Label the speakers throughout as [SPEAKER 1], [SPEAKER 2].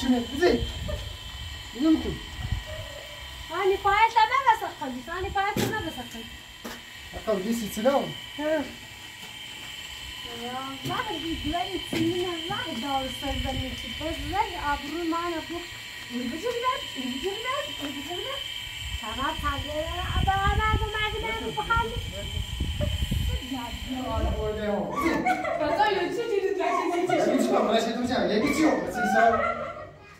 [SPEAKER 1] شنو زين يمكن
[SPEAKER 2] أنا فايت أنا بسقف أنا فايت أنا بسقف
[SPEAKER 1] أقول لي سيتلاون
[SPEAKER 2] واحد بيتولد سنين واحد دور السلبني بس زي أبرو معنا فوق والبجلد والبجلد والبجلد شراب حاجة أبا أنا أبو ما أقدر بخالي لا لا
[SPEAKER 1] لا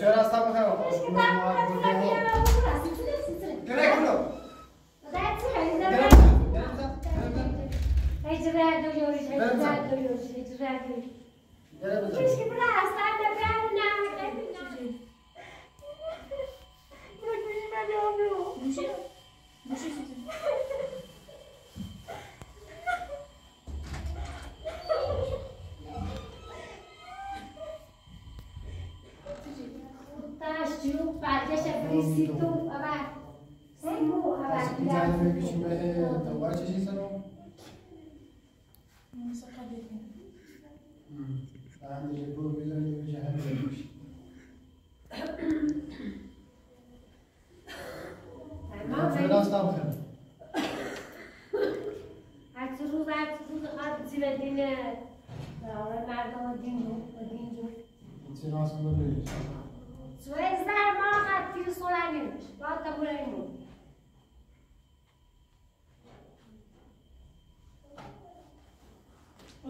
[SPEAKER 1] Teraz tam heo.
[SPEAKER 2] Direkt bunu. That's it. İcra ediyoruz, icra ediyoruz, icra ediyoruz.
[SPEAKER 1] Keşke
[SPEAKER 2] biraz hastane ben ne yapayım?
[SPEAKER 3] Bu ne yapıyor?
[SPEAKER 2] situ abad. Situ abad. Sekitar lebih sudah tahu
[SPEAKER 1] aja sih sano.
[SPEAKER 3] Masa kadir.
[SPEAKER 1] Hmm. Tahan dulu bila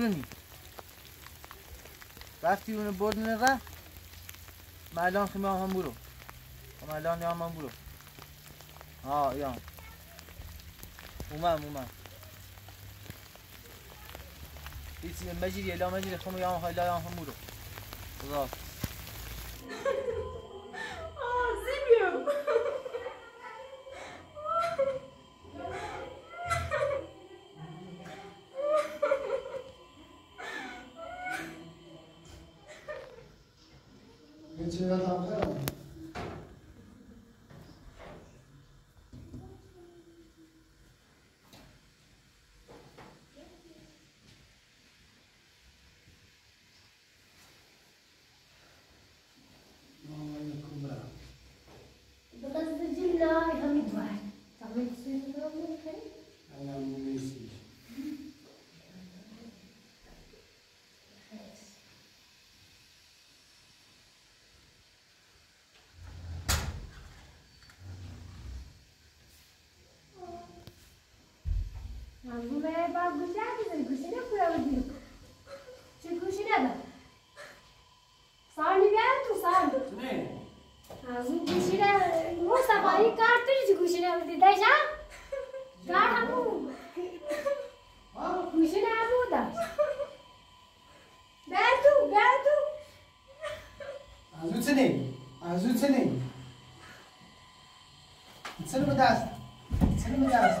[SPEAKER 1] کورونی رفتی اونو بردن رفت مردان خیمه هم برو. مردان یا هم برو. آه یا. اومم اومم. ایسی مجید یلا مجید خمو یا هم خیلا یا هم برو. خدا. gülümsemeyin. Gitsene mi ders? Gitsene mi ders?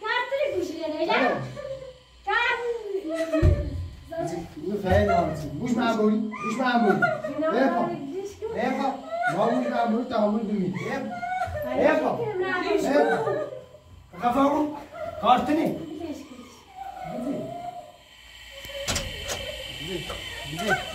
[SPEAKER 2] Tartırık bir şeyler öyle.
[SPEAKER 1] Lütfen anlatın. Mux mamul, mux mamul.
[SPEAKER 2] Ne yapalım? Ne yapalım?
[SPEAKER 1] Mamul mamul tahammül duymayın.
[SPEAKER 2] Ne yapalım? Ne yapalım? Ne yapalım?
[SPEAKER 1] Kafamı kartını.
[SPEAKER 2] Gidelim.
[SPEAKER 1] Gidelim. Gidelim.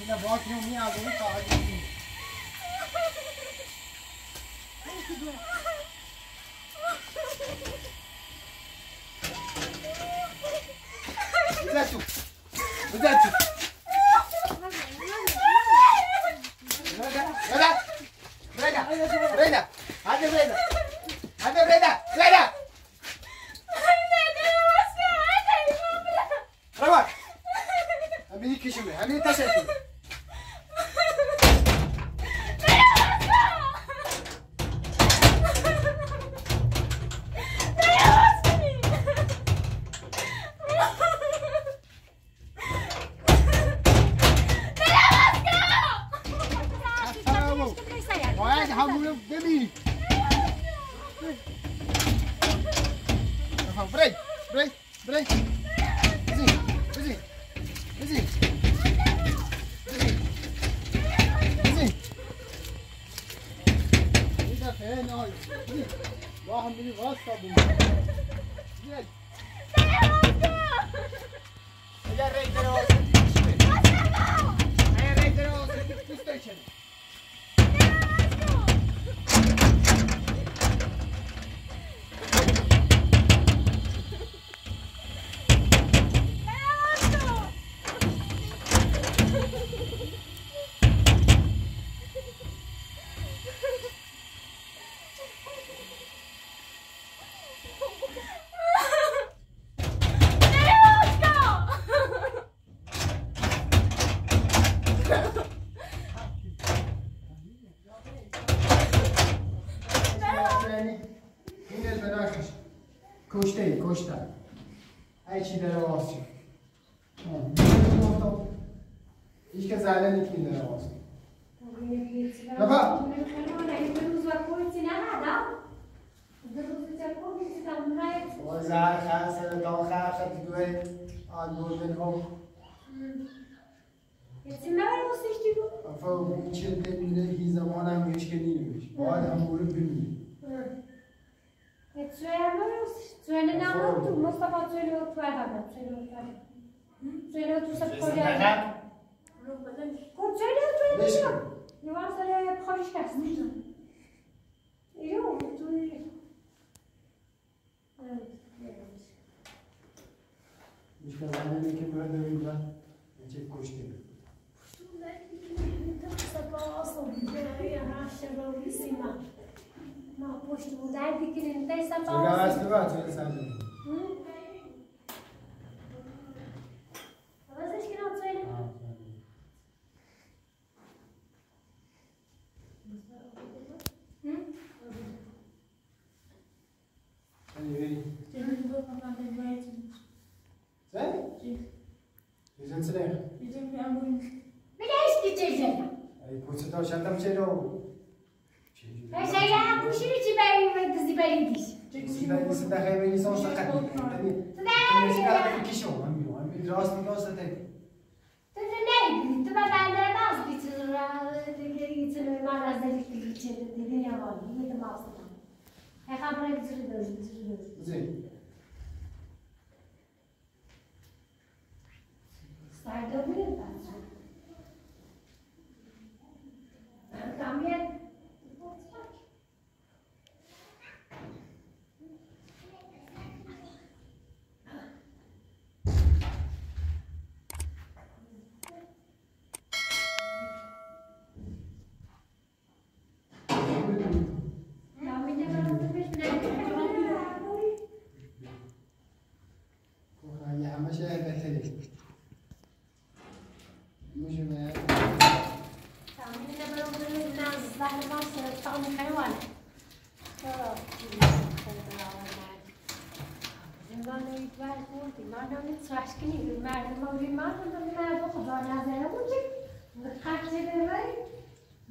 [SPEAKER 1] Ainda bom que não me aguenta. Ai, que doido. We got you. واحد من يغصب زين يا ريت يا ريت يا ريت يا ريت کشته ای کشتن ای چی داره واسه هیچ که زله نیست این داره واسه و زهر خرسه تا خرسه دیگه آن بودن هم افا این چه دلیله هی زمان هم
[SPEAKER 2] Söyle ne anlattın? Mustafa söyle otur adam. Söyle otur adam. Söyle otursa koca. Koç söyle otur adam. Yuvan söyle koş gelsin. Yok, dur. Evet.
[SPEAKER 1] İşte ben de ki böyle bir ben. Necek koştum.
[SPEAKER 2] खुशबूदार दिखने लगता है सब ليديش
[SPEAKER 3] إذا
[SPEAKER 1] خيبة لي سونس قد تمشي
[SPEAKER 2] على الابليكيشن
[SPEAKER 1] المهم دراستي دراستي
[SPEAKER 2] تفنيدي تبع بعد مازلي ترى ما نزلت لي تدير يا والي هي مازلي هي خبرك تردوز تردوز
[SPEAKER 1] زين
[SPEAKER 2] استعدوا لي بعد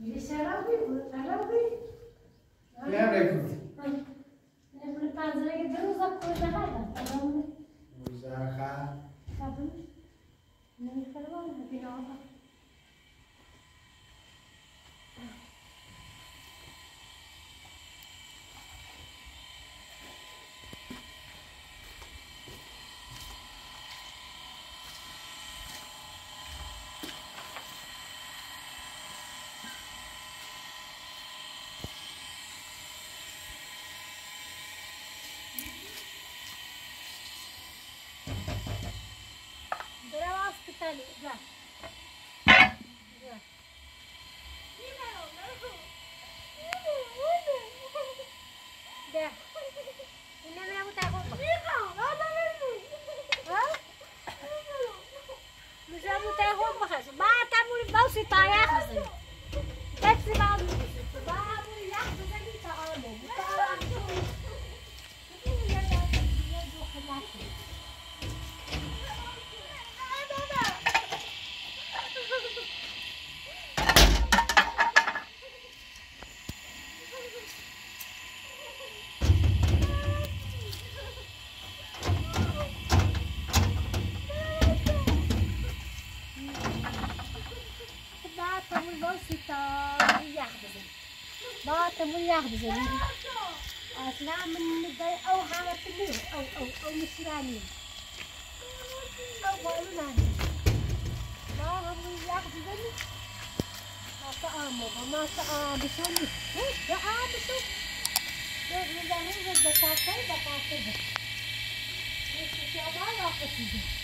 [SPEAKER 2] You just said, I'll be, I'll be. Yeah,
[SPEAKER 1] like
[SPEAKER 2] 在理是 واحدة زميلي أطلع من الضيق أو حارة الليل أو أو أو مسرانين أو قالونانين ما هم ياخذ زميلي ما تآمر ما ده ده ده ده ده ده ده ده ده ده ده ده